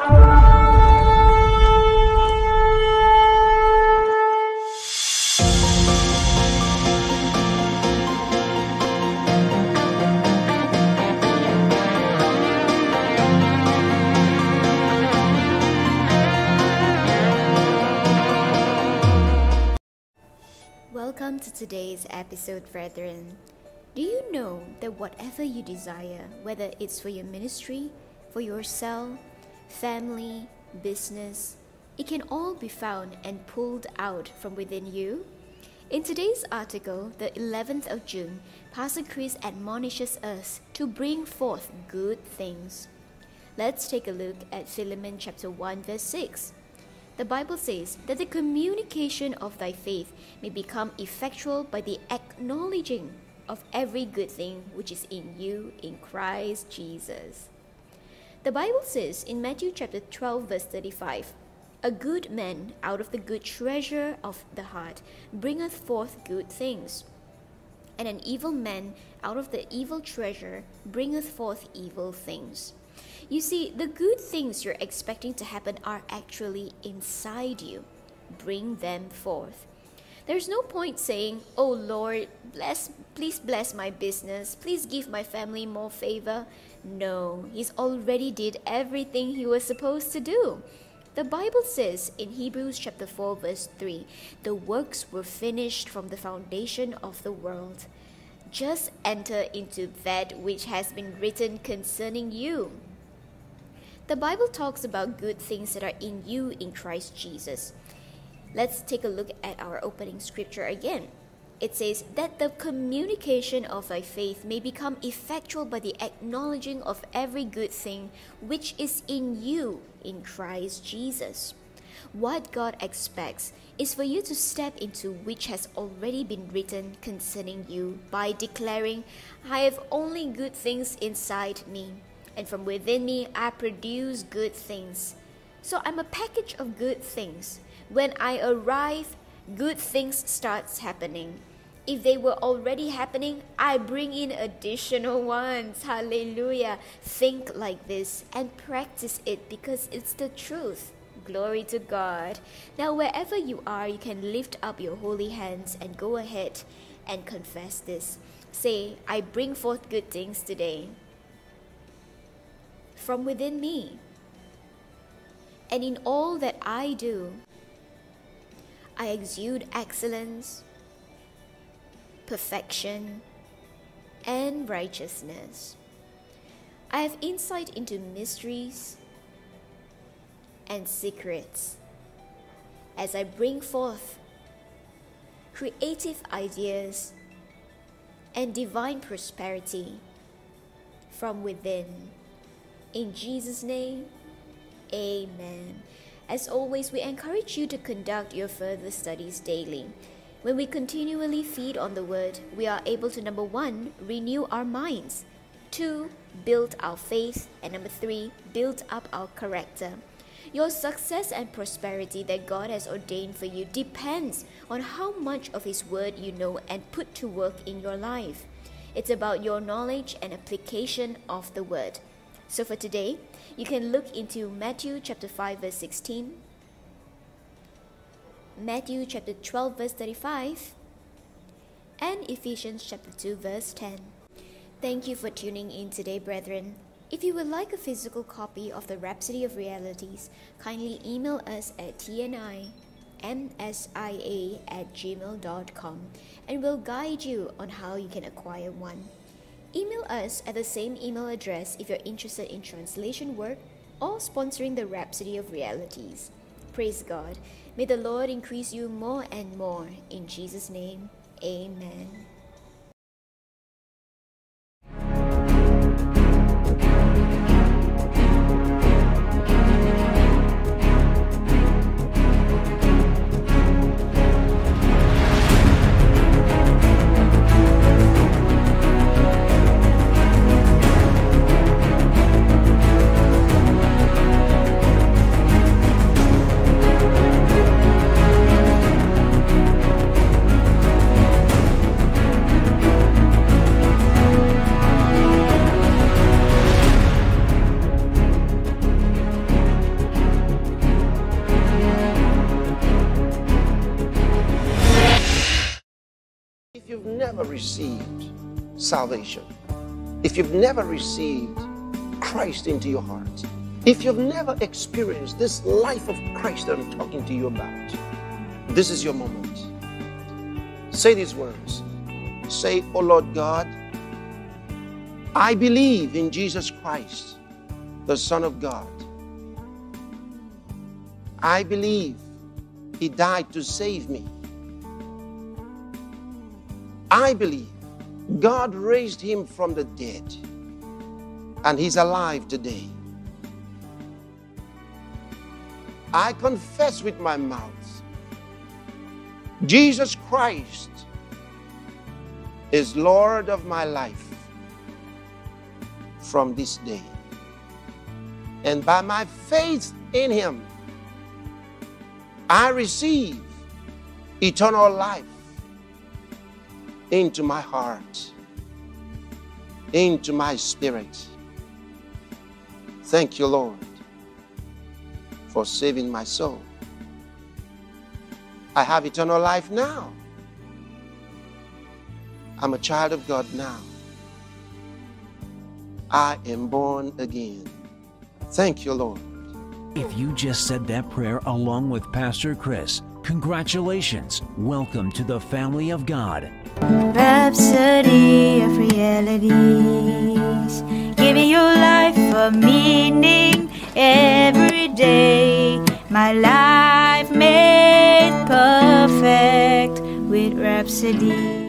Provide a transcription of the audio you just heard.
Welcome to today's episode, brethren. Do you know that whatever you desire, whether it's for your ministry, for yourself, family, business, it can all be found and pulled out from within you? In today's article, the 11th of June, Pastor Chris admonishes us to bring forth good things. Let's take a look at Philemon chapter 1 verse 6. The Bible says that the communication of thy faith may become effectual by the acknowledging of every good thing which is in you in Christ Jesus. The Bible says in Matthew chapter 12 verse 35, a good man out of the good treasure of the heart bringeth forth good things, and an evil man out of the evil treasure bringeth forth evil things. You see, the good things you're expecting to happen are actually inside you. Bring them forth. There's no point saying, "Oh Lord, bless please bless my business. Please give my family more favor." No, he's already did everything he was supposed to do. The Bible says in Hebrews chapter 4 verse 3, the works were finished from the foundation of the world. Just enter into that which has been written concerning you. The Bible talks about good things that are in you in Christ Jesus. Let's take a look at our opening scripture again. It says that the communication of thy faith may become effectual by the acknowledging of every good thing which is in you in Christ Jesus. What God expects is for you to step into which has already been written concerning you by declaring, I have only good things inside me and from within me I produce good things. So I'm a package of good things. When I arrive, good things starts happening. If they were already happening, I bring in additional ones. Hallelujah. Think like this and practice it because it's the truth. Glory to God. Now, wherever you are, you can lift up your holy hands and go ahead and confess this. Say, I bring forth good things today from within me. And in all that I do, I exude excellence, perfection, and righteousness. I have insight into mysteries and secrets as I bring forth creative ideas and divine prosperity from within. In Jesus' name, Amen. As always, we encourage you to conduct your further studies daily. When we continually feed on the Word, we are able to number one, renew our minds, two, build our faith, and number three, build up our character. Your success and prosperity that God has ordained for you depends on how much of His Word you know and put to work in your life. It's about your knowledge and application of the Word. So for today, you can look into Matthew chapter 5 verse 16, Matthew chapter 12 verse 35, and Ephesians chapter 2 verse 10. Thank you for tuning in today, brethren. If you would like a physical copy of the Rhapsody of Realities, kindly email us at tni msia at gmail.com and we'll guide you on how you can acquire one. Email us at the same email address if you're interested in translation work or sponsoring the Rhapsody of Realities. Praise God. May the Lord increase you more and more. In Jesus' name, amen. Received salvation, if you've never received Christ into your heart, if you've never experienced this life of Christ that I'm talking to you about, this is your moment. Say these words. Say, Oh Lord God, I believe in Jesus Christ, the Son of God. I believe He died to save me. I believe God raised Him from the dead and He's alive today. I confess with my mouth Jesus Christ is Lord of my life from this day. And by my faith in Him, I receive eternal life into my heart, into my spirit. Thank you, Lord, for saving my soul. I have eternal life now. I'm a child of God now. I am born again. Thank you, Lord. If you just said that prayer along with Pastor Chris, congratulations. Welcome to the family of God. Rhapsody of realities, giving your life a meaning every day. My life made perfect with Rhapsody.